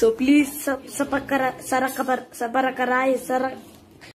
so please सब सब कर सर खबर सबर कराए सर